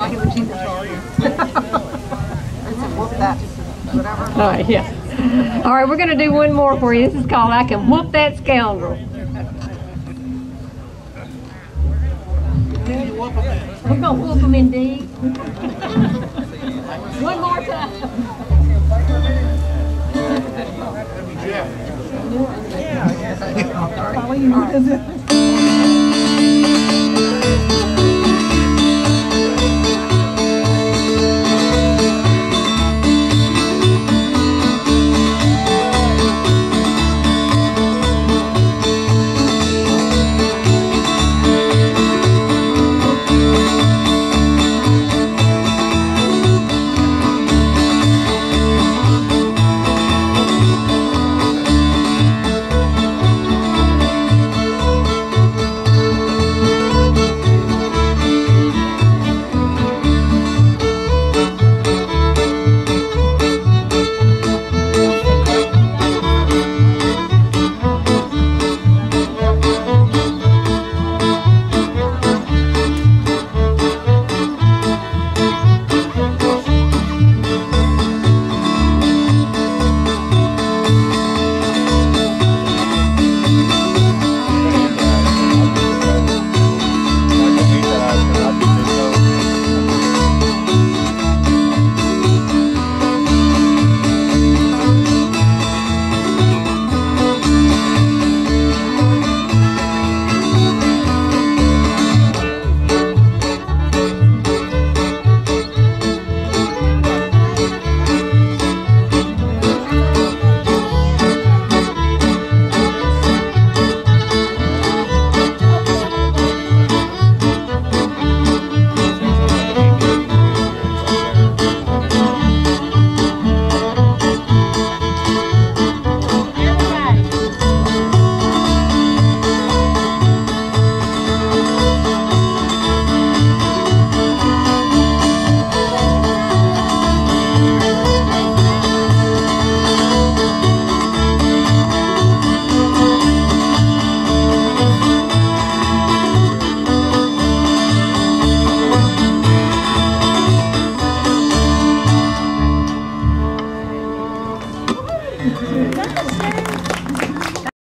All right, yeah. All right, we're gonna do one more for you. This is called I Can Whoop That Scoundrel. We're gonna whoop him indeed. One more time.